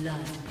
Blood.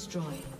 Destroyed.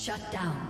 Shut down.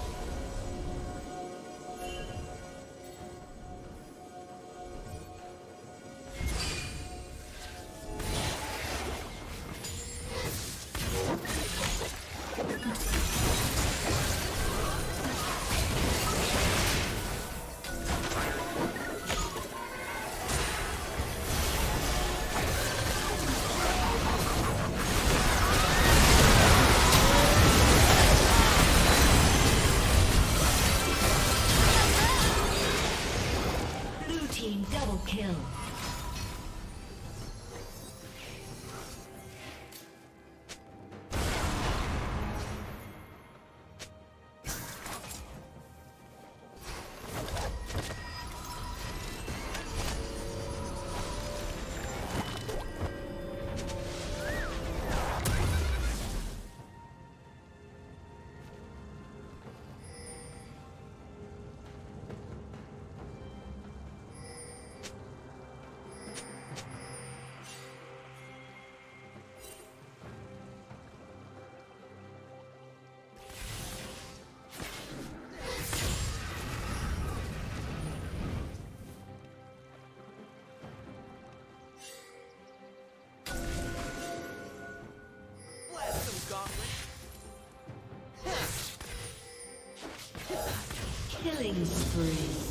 Killing spree.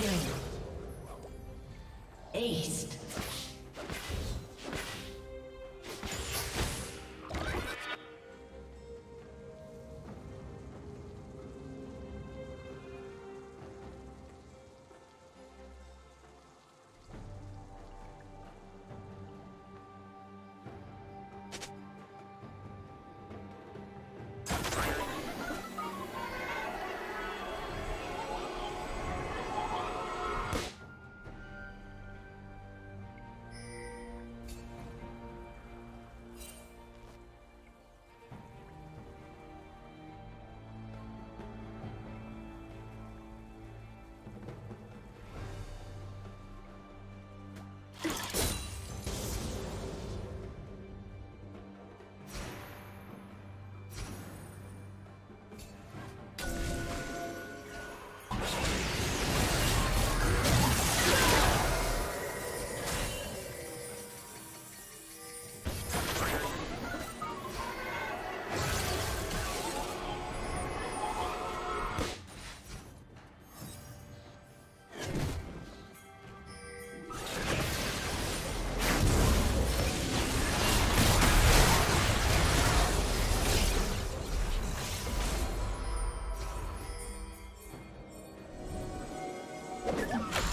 Double